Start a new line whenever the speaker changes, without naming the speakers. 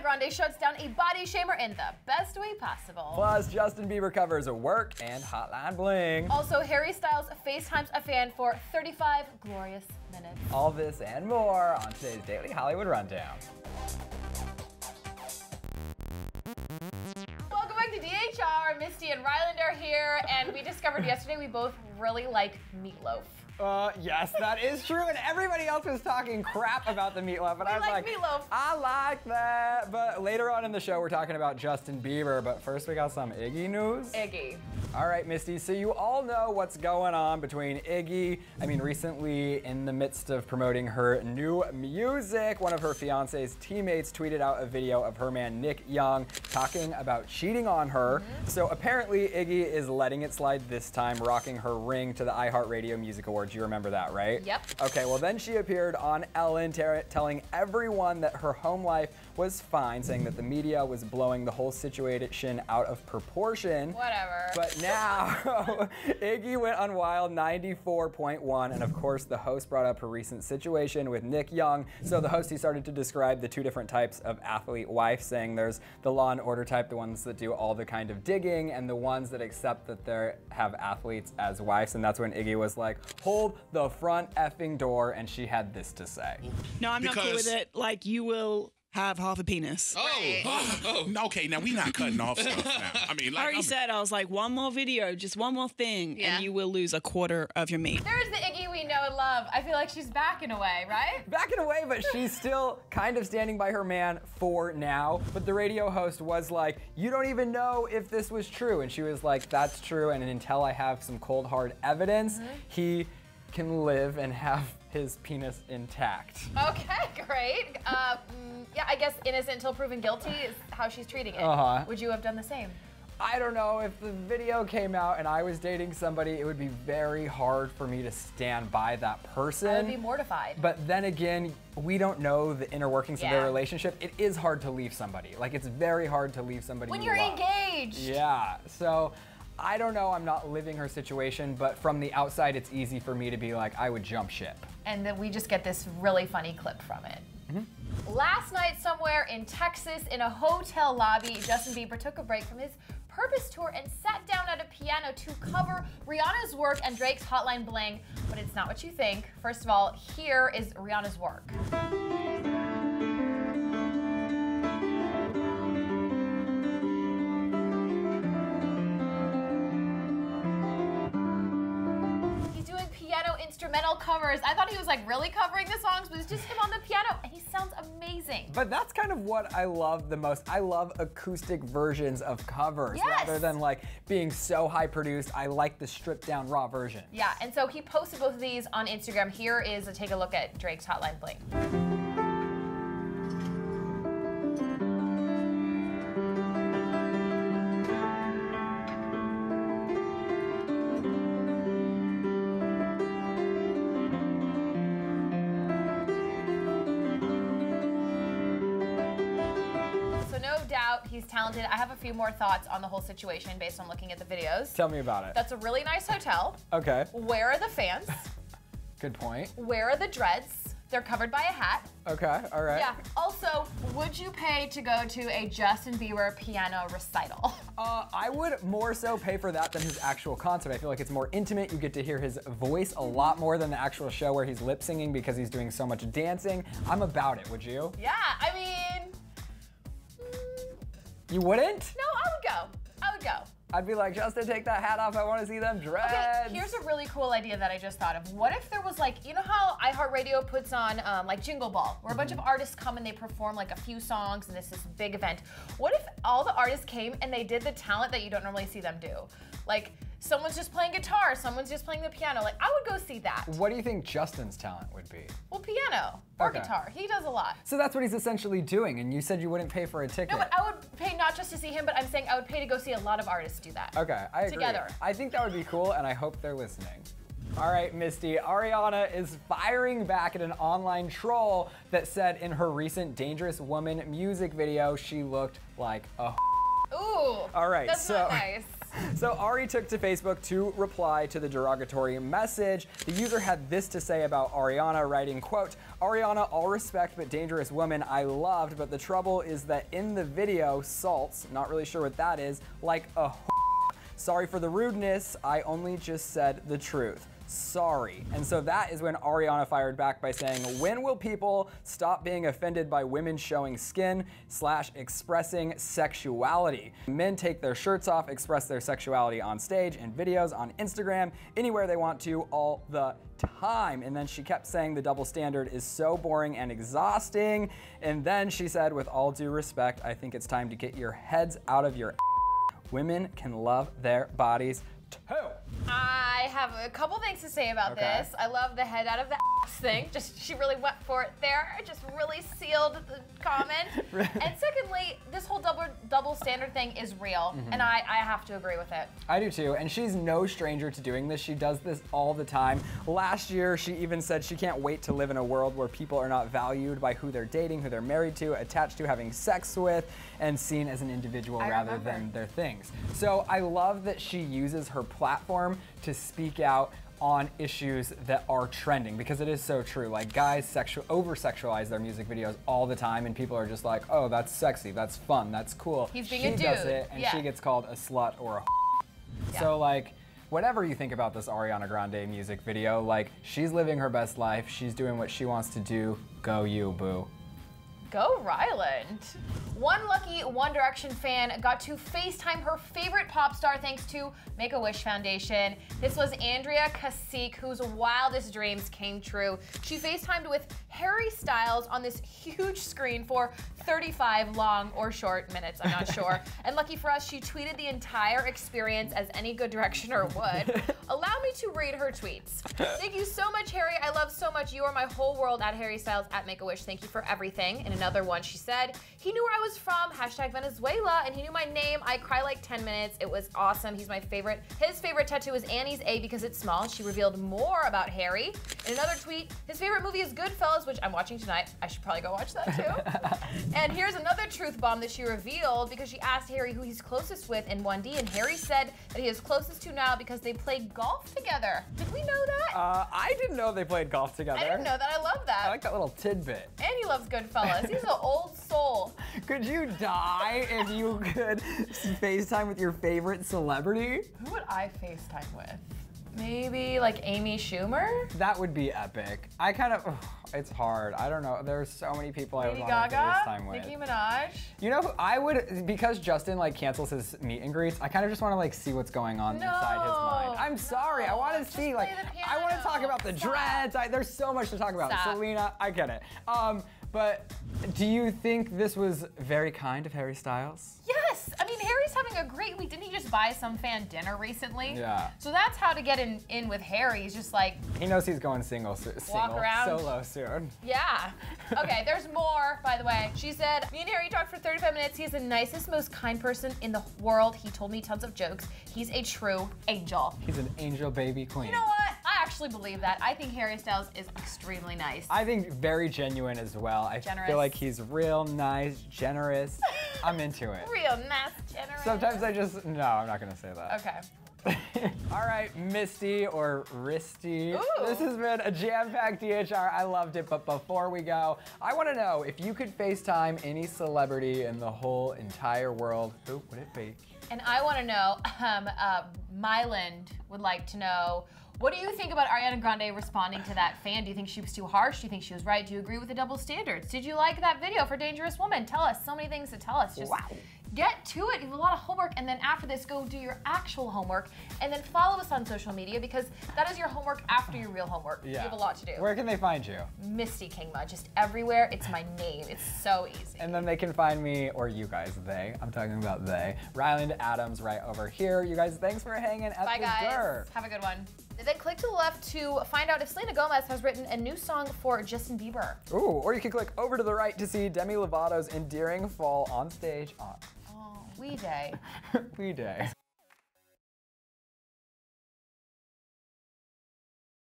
Ariana Grande shuts down a body shamer in the best way possible.
Plus, Justin Bieber covers a Work and Hotline Bling.
Also, Harry Styles FaceTimes a fan for 35 glorious minutes.
All this and more on today's Daily Hollywood Rundown.
Welcome back to DHR. Misty and Ryland are here, and we discovered yesterday we both really like meatloaf.
Uh, yes, that is true. And everybody else was talking crap about the meatloaf. But
We
I was
like
like,
meatloaf.
I like that. But later on in the show, we're talking about Justin Bieber. But first, we got some Iggy news.
Iggy.
All right, Misty. So you all know what's going on between Iggy. I mean, recently, in the midst of promoting her new music, one of her fiance's teammates tweeted out a video of her man Nick Young talking about cheating on her. So apparently, Iggy is letting it slide this time, rocking her ring to the iHeartRadio Music Awards. You remember that, right?
Yep.
Okay. Well, then she appeared on Ellen, telling everyone that her home life was fine, saying that the media was blowing the whole situation out of proportion.
Whatever.
But now, Iggy went on Wild 94.1, and of course, the host brought up her recent situation with Nick Young. So the host he started to describe the two different types of athlete wife, saying there's the law and order type, the ones that do all the kind of digging, and the ones that accept that they have athletes as wives. And that's when Iggy was like, "Hold the front effing door," and she had this to say.
No, I'm not cool with it. Like you will have half a penis.
Oh, oh, oh. okay. Now we're not cutting off stuff. Now. I mean,
I already
I'm-
said I was like one more video, just one more thing,
Yeah.
and you will lose a quarter of your meat.
There's the Iggy we know and love. I feel like she's back in a way, right?
backing away, but she's still kind of standing by her man for now. But the radio host was like, You don't even know if this was true. And she was like, That's true. And until I have some cold, hard evidence, mm-hmm. he can live and have his penis intact.
Okay, great. Uh, mm, yeah, I guess innocent until proven guilty is how she's treating it.
Uh-huh.
Would you have done the same?
I don't know if the video came out and I was dating somebody, it would be very hard for me to stand by that person.
I would be mortified.
But then again, we don't know the inner workings of their relationship. It is hard to leave somebody. Like it's very hard to leave somebody
when
you
you're
love.
engaged.
Yeah. So I don't know. I'm not living her situation, but from the outside, it's easy for me to be like, I would jump ship.
And then we just get this really funny clip from it.
Mm-hmm.
Last night, somewhere in Texas, in a hotel lobby, Justin Bieber took a break from his Purpose tour and sat down at a piano to cover Rihanna's work and Drake's Hotline Bling. But it's not what you think. First of all, here is Rihanna's work. Instrumental covers. I thought he was like really covering the songs, but it's just him on the piano, and he sounds amazing.
But that's kind of what I love the most. I love acoustic versions of covers
Yes.
rather than like being so high produced. I like the stripped down raw version.
Yeah, and so he posted both of these on Instagram. Here is a take a look at Drake's Hotline Bling. Talented. I have a few more thoughts on the whole situation based on looking at the videos.
Tell me about it.
That's a really nice hotel.
okay.
Where are the fans?
Good point.
Where are the dreads? They're covered by a hat.
Okay. All right.
Yeah. Also, would you pay to go to a Justin Bieber piano recital?
Uh, I would more so pay for that than his actual concert. I feel like it's more intimate. You get to hear his voice a lot more than the actual show where he's lip singing because he's doing so much dancing. I'm about it. Would you?
Yeah, I mean,
You wouldn't?
no, I would go. I would go.
I'd be like, Justin, take that hat off. I want to see them
Okay, here's a really cool idea that I just thought of. What if there was like, you know how iHeartRadio puts on um, like Jingle Ball, where a bunch of artists come and they perform like a few songs and this is this big event. What if all the artists came and they did the talent that you don't normally see them do? Like someone's just playing guitar, someone's just playing the piano. Like I would go see that.
What do you think Justin's talent would be?
Well, piano or
Okay.
guitar. He does a lot.
So that's what he's essentially doing, and you said you wouldn't pay for a ticket.
No, but I would pay not just to see him, but I'm saying I would pay to go see a lot of artists do that.
Okay, I agree.
Together.
I think that would be cool, and I hope they're listening. All right, Misty, Ariana is firing back at an online troll that said in her recent Dangerous Woman music video she looked like a.
Ooh.
All right,
That's
so
not nice.
So Ari took to Facebook to reply to the derogatory message. The user had this to say about Ariana, writing, quote, Ariana, all respect but dangerous woman I loved, but the trouble is that in the video, salts, not really sure what that is, like a Sorry for the rudeness, I only just said the truth. Sorry. And so that is when Ariana fired back by saying, When will people stop being offended by women showing skin slash expressing sexuality? Men take their shirts off, express their sexuality on stage, in videos, on Instagram, anywhere they want to, all the time. And then she kept saying the double standard is so boring and exhausting. And then she said, With all due respect, I think it's time to get your heads out of your Women can love their bodies too.
I have a couple things to say about
Okay.
this. I love the head out of the ass thing. Just she really went for it there. It Just really sealed the comment. and secondly, this whole double standard thing is real,
Mm-hmm.
and I, I have to agree with it.
I do too, and she's no stranger to doing this. She does this all the time. Last year, she even said she can't wait to live in a world where people are not valued by who they're dating, who they're married to, attached to, having sex with, and seen as an individual
I
rather
remember.
than their things. So I love that she uses her platform to speak out on issues that are trending because it is so true. Like guys sexual over sexualize their music videos all the time and people are just like, "Oh, that's sexy. That's fun. That's cool."
He's being
she
a
does it and
Yeah.
she gets called a slut or a
Yeah.
so like whatever you think about this Ariana Grande music video, like she's living her best life. She's doing what she wants to do. Go you, boo.
Go Ryland. One lucky One Direction fan got to FaceTime her favorite pop star thanks to Make a Wish Foundation. This was Andrea Kasik, whose wildest dreams came true. She FaceTimed with Harry Styles on this huge screen for 35 long or short minutes, I'm not sure. and lucky for us, she tweeted the entire experience as any good directioner would. Allow me to read her tweets. Thank you so much, Harry. I love so much. You are my whole world at Harry Styles at Make a Wish. Thank you for everything. In another one, she said, he knew where I was from, hashtag Venezuela, and he knew my name. I cry like 10 minutes. It was awesome. He's my favorite. His favorite tattoo is Annie's A because it's small. She revealed more about Harry. In another tweet, his favorite movie is Goodfellas, which I'm watching tonight. I should probably go watch that too. and here's another truth bomb that she revealed because she asked Harry who he's closest with in 1D, and Harry said that he is closest to now because they play golf together. Did we know that?
Uh, I didn't know they played golf together.
I didn't know that. I love that.
I like that little tidbit.
and he loves Goodfellas. He's an old soul.
Could you die if you could FaceTime with your favorite celebrity?
Who would I FaceTime with? Maybe like Amy Schumer?
That would be epic. I kind of, it's hard. I don't know. There's so many people I would
Lady
want to
Gaga?
FaceTime with.
Nicki Minaj?
You know, who I would because Justin like cancels his meet and greets. I kind of just want to like see what's going on inside his mind.
No,
I'm sorry. I want to see like I want to talk about the
Stop.
dreads. I, there's so much to talk about.
Stop.
Selena, I get it. Um, but do you think this was very kind of Harry Styles?
Yes. Harry's having a great week. Didn't he just buy some fan dinner recently?
Yeah.
So that's how to get in, in with Harry. He's just like,
He knows he's going single, so- single
around.
solo soon.
yeah. Okay, there's more, by the way. She said, Me and Harry talked for 35 minutes. He's the nicest, most kind person in the world. He told me tons of jokes. He's a true angel.
He's an angel baby queen.
You know what? I actually believe that. I think Harry Styles is extremely nice.
I think very genuine as well. I
Generous.
feel like he's real nice, generous. I'm into it.
Real nice, generous.
Sometimes I just no, I'm not gonna say that.
Okay.
All right, Misty or Risty.
Ooh.
This has been a jam-packed DHR. I loved it, but before we go, I want to know if you could FaceTime any celebrity in the whole entire world, who would it be?
And I want to know, um, uh, Myland would like to know, what do you think about Ariana Grande responding to that fan? Do you think she was too harsh? Do you think she was right? Do you agree with the double standards? Did you like that video for Dangerous Woman? Tell us. So many things to tell us. Just
Wow.
get to it. You have a lot of homework, and then after this, go do your actual homework, and then follow us on social media because that is your homework after your real homework. Yeah. You have a lot to do.
Where can they find you?
Misty Kingma, just everywhere. It's my name. It's so easy.
And then they can find me, or you guys, they. I'm talking about they. Ryland Adams right over here. You guys, thanks for hanging at
Bye, guys.
Dur.
Have a good one. Then click to the left to find out if Selena Gomez has written a new song for Justin Bieber.
Ooh, or you can click over to the right to see Demi Lovato's endearing fall on stage on
Oh, we day.
We Day.